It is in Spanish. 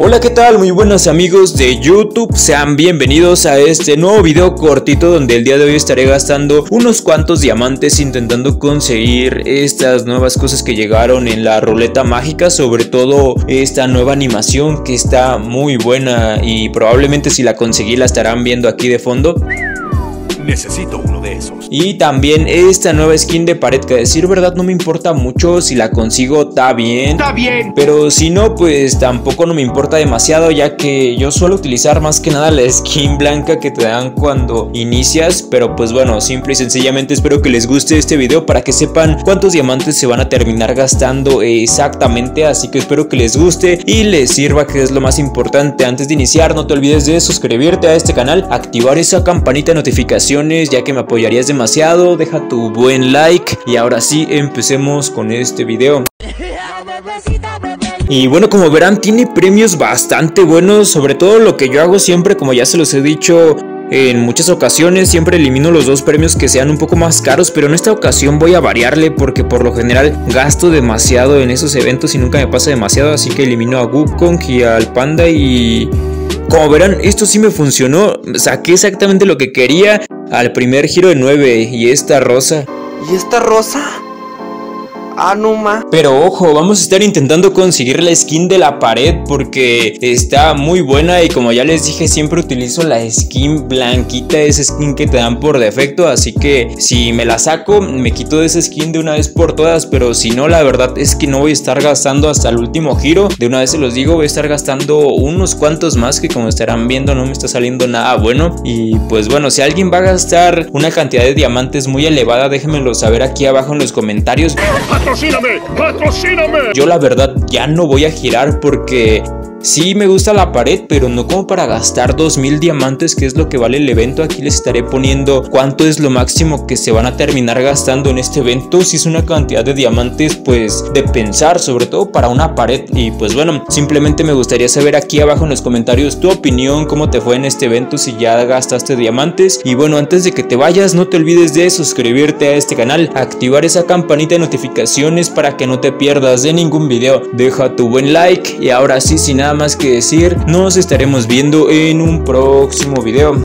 Hola qué tal muy buenos amigos de YouTube. Sean bienvenidos a este nuevo video cortito donde el día de hoy estaré gastando unos cuantos diamantes intentando conseguir estas nuevas cosas que llegaron en la ruleta mágica sobre todo esta nueva animación que está muy buena y probablemente si la conseguí la estarán viendo aquí de fondo Necesito uno de esos. y también esta nueva skin de pared que a decir verdad no me importa mucho si la consigo está bien Está bien. Pero si no, pues tampoco no me importa demasiado ya que yo suelo utilizar más que nada la skin blanca que te dan cuando inicias. Pero pues bueno, simple y sencillamente espero que les guste este video para que sepan cuántos diamantes se van a terminar gastando exactamente. Así que espero que les guste y les sirva que es lo más importante. Antes de iniciar no te olvides de suscribirte a este canal, activar esa campanita de ya que me apoyarías demasiado. Deja tu buen like y ahora sí empecemos con este video. Y bueno, como verán, tiene premios bastante buenos, sobre todo lo que yo hago siempre, como ya se los he dicho en muchas ocasiones, siempre elimino los dos premios que sean un poco más caros, pero en esta ocasión voy a variarle porque por lo general gasto demasiado en esos eventos y nunca me pasa demasiado, así que elimino a Wukong y al Panda y... Como verán, esto sí me funcionó, saqué exactamente lo que quería al primer giro de 9 y esta rosa. ¿Y esta rosa? Ah, no ma. Pero ojo, vamos a estar intentando conseguir la skin de la pared porque está muy buena y como ya les dije siempre utilizo la skin blanquita, esa skin que te dan por defecto, así que si me la saco me quito de esa skin de una vez por todas, pero si no la verdad es que no voy a estar gastando hasta el último giro, de una vez se los digo voy a estar gastando unos cuantos más que como estarán viendo no me está saliendo nada bueno. Y pues bueno si alguien va a gastar una cantidad de diamantes muy elevada déjenmelo saber aquí abajo en los comentarios ¡Patrocíname! ¡Patrocíname! yo la verdad ya no voy a girar porque sí me gusta la pared, pero no como para gastar 2000 diamantes, que es lo que vale el evento. Aquí les estaré poniendo cuánto es lo máximo que se van a terminar gastando en este evento. Si es una cantidad de diamantes, pues de pensar, sobre todo para una pared. Y pues bueno, simplemente me gustaría saber aquí abajo en los comentarios tu opinión, cómo te fue en este evento, si ya gastaste diamantes. Y bueno, antes de que te vayas, no te olvides de suscribirte a este canal, activar esa campanita de notificaciones para que no te pierdas de ningún video. Deja tu buen like y ahora sí, sin nada más que decir, nos estaremos viendo en un próximo video.